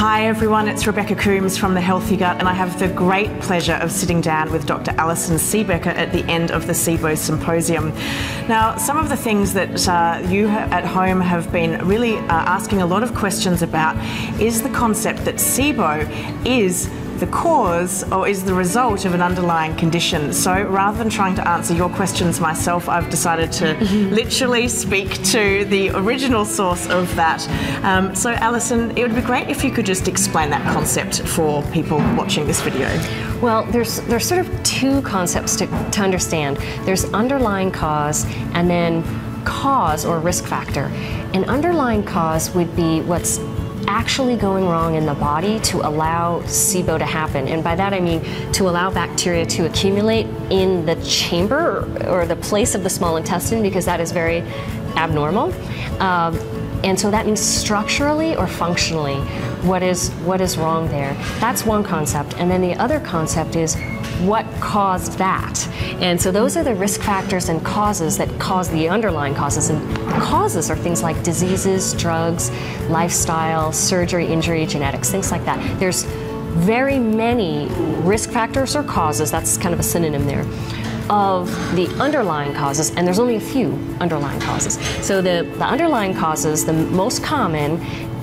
Hi everyone, it's Rebecca Coomes from The Healthy Gut, and I have the great pleasure of sitting down with Dr. Allison Siebecker at the end of the SIBO Symposium. Now, some of the things that uh, you at home have been really uh, asking a lot of questions about is the concept that SIBO is the cause or is the result of an underlying condition. So rather than trying to answer your questions myself, I've decided to literally speak to the original source of that. Um, so, Allison, it would be great if you could just explain that concept for people watching this video. Well, there's there's sort of two concepts to, to understand. There's underlying cause and then cause or risk factor. An underlying cause would be what's actually going wrong in the body to allow SIBO to happen. And by that I mean to allow bacteria to accumulate in the chamber or the place of the small intestine because that is very abnormal. Um, and so that means structurally or functionally what is what is wrong there. That's one concept. And then the other concept is what caused that. And so those are the risk factors and causes that cause the underlying causes. And causes are things like diseases, drugs, lifestyle, surgery, injury, genetics, things like that. There's very many risk factors or causes, that's kind of a synonym there, of the underlying causes, and there's only a few underlying causes. So the, the underlying causes, the most common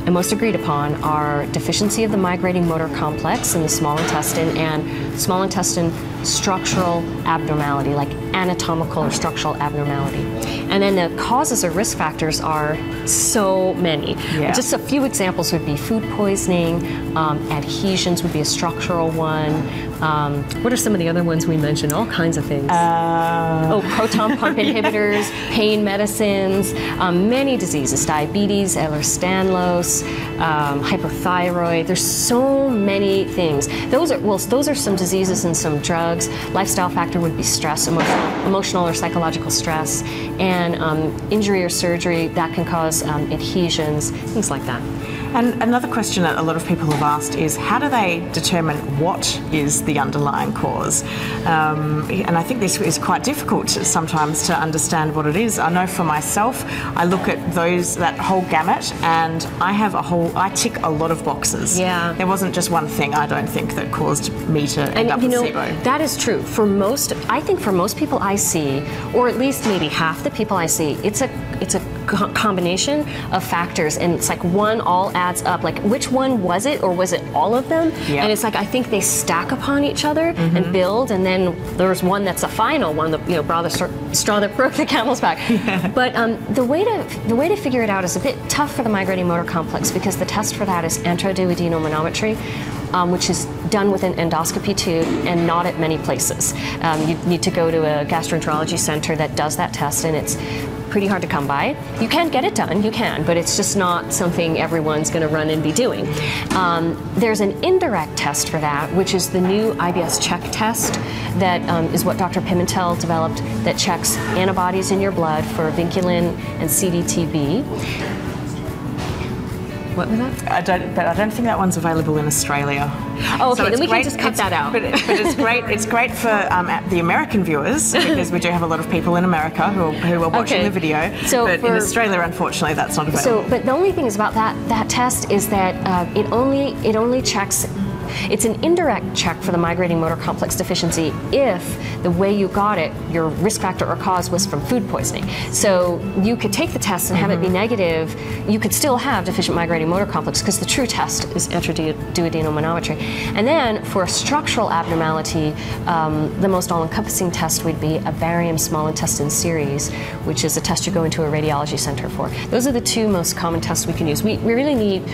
and most agreed upon are deficiency of the migrating motor complex in the small intestine and small intestine structural abnormality, like anatomical or structural abnormality. And then the causes or risk factors are so many. Yeah. Just a few examples would be food poisoning, um, adhesions would be a structural one. Um, what are some of the other ones we mentioned? All kinds of things. Uh, oh, proton pump inhibitors, pain medicines, um, many diseases, diabetes, Ehlers-Danlos, um, hypothyroid. There's so many things. Those are well, those are some diseases and some drugs. Lifestyle factor would be stress, emotional, emotional or psychological stress, and um, injury or surgery that can cause um, adhesions, things like that. And another question that a lot of people have asked is how do they determine what is the underlying cause? Um, and I think this is quite difficult sometimes to understand what it is. I know for myself, I look at those that whole gamut, and I have a whole. I tick a lot of boxes. Yeah. There wasn't just one thing I don't think that caused me to end And up you with know SIBO. that is true for most. I think for most people I see, or at least maybe half the people I see, it's a it's a co- combination of factors, and it's like one all adds up. Like which one was it, or was it all of them? Yeah. And it's like I think they stack upon each other and build, and then there's one that's a final one, the you know bra the straw that broke the camel's back. But um, the way to the way to figure it out is a bit tough for the migrating motor complex because the test for that is enteroduodenal manometry um, which is done with an endoscopy tube and not at many places. Um, you need to go to a gastroenterology center that does that test, and it's pretty hard to come by. You can get it done, you can, but it's just not something everyone's going to run and be doing. Um, there's an indirect test for that, which is the new IBS check test that um, is what Dr. Pimentel developed that checks antibodies in your blood for vinculin and CDTB. What was that? I don't, but I don't think that one's available in Australia. Oh, okay, So then we can great- just cut that out. But, it- but it's great. It's great for um, the American viewers because we do have a lot of people in America who are, who are watching Okay. the video. So but in Australia, unfortunately, that's not available. So, but the only thing is about that that test is that uh, it only it only checks. It's an indirect check for the migrating motor complex deficiency if the way you got it, your risk factor or cause was from food poisoning. So you could take the test and have it be negative. You could still have deficient migrating motor complex because the true test is enteroduodenal manometry. And then for a structural abnormality, um, the most all-encompassing test would be a barium small intestine series, which is a test you go into a radiology center for. Those are the two most common tests we can use. We, we really need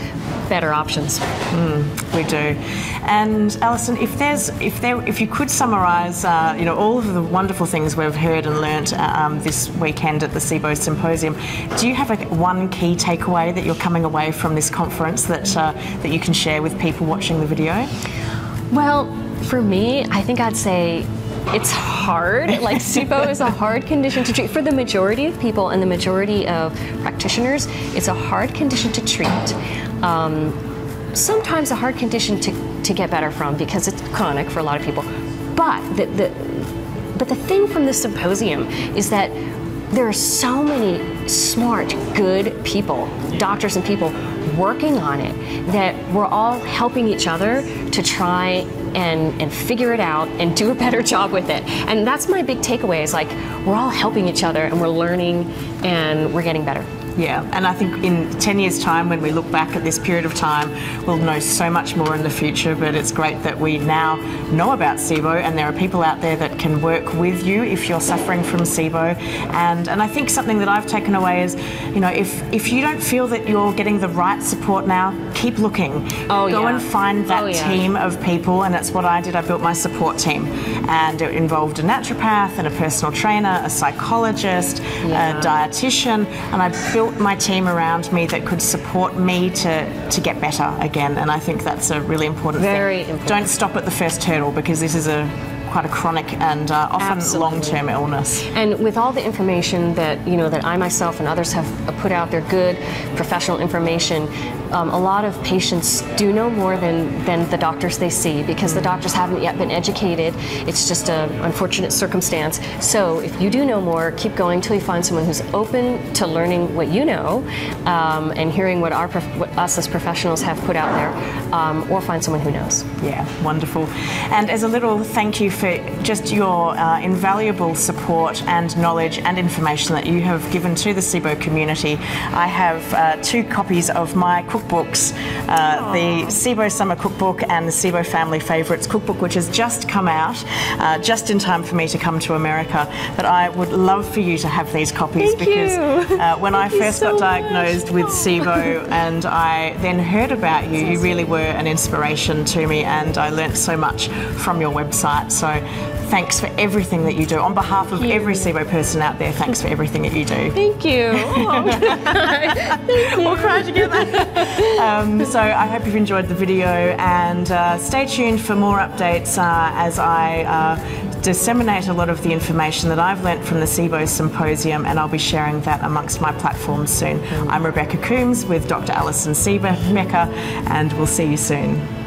better options. We do. And Allison, if there's if there if you could summarise, uh, you know, all of the wonderful things we've heard and learnt uh, um, this weekend at the SIBO Symposium, do you have a, one key takeaway that you're coming away from this conference that uh, that you can share with people watching the video? Well, for me, I think I'd say it's hard. Like SIBO is a hard condition to treat for the majority of people and the majority of practitioners. It's a hard condition to treat. Um, sometimes a hard condition to, to get better from because it's chronic for a lot of people. But the, the but the thing from this symposium is that there are so many smart, good people, doctors and people working on it, that we're all helping each other to try and, and figure it out and do a better job with it. And that's my big takeaway is like we're all helping each other and we're learning and we're getting better. Yeah, and I think in 10 years' time, when we look back at this period of time, we'll know so much more in the future. But it's great that we now know about SIBO, and there are people out there that can work with you if you're suffering from SIBO. And and I think something that I've taken away is, you know, if if you don't feel that you're getting the right support now, keep looking. Oh, Go yeah. and find oh, that Oh, yeah. team of people, and that's what I did. I built my support team, and it involved a naturopath and a personal trainer, a psychologist, Yeah. a dietitian, and I built my team around me that could support me to to get better again. And I think that's a really important Very thing. important. Don't stop at the first hurdle because this is a quite a chronic and uh, often long-term illness. And with all the information that you know that I myself and others have put out there, good professional information, um, a lot of patients do know more than than the doctors they see because the doctors haven't yet been educated. It's just an unfortunate circumstance. So if you do know more, keep going till you find someone who's open to learning what you know um, and hearing what our what us as professionals have put out there, um, or find someone who knows. Yeah, wonderful. And as a little thank you for just your uh, invaluable support and knowledge and information that you have given to the SIBO community, I have uh, two copies of my cookbooks uh, the SIBO Summer Cookbook and the SIBO Family Favourites Cookbook, which has just come out, uh, just in time for me to come to America. But I would love for you to have these copies Thank because you. Uh, when I Thank you first so got much. diagnosed with SIBO and I then heard about you, you really were an inspiration to me and I learnt so much from your website. So thanks for everything that you do. On behalf of every SIBO person out there, thanks for everything that you do. Thank you. We'll cry together. Um, so I hope you've enjoyed the video and uh, stay tuned for more updates uh, as I uh, disseminate a lot of the information that I've learnt from the SIBO Symposium and I'll be sharing that amongst my platforms soon. I'm Rebecca Coomes with Dr. Allison Siebecker and we'll see you soon.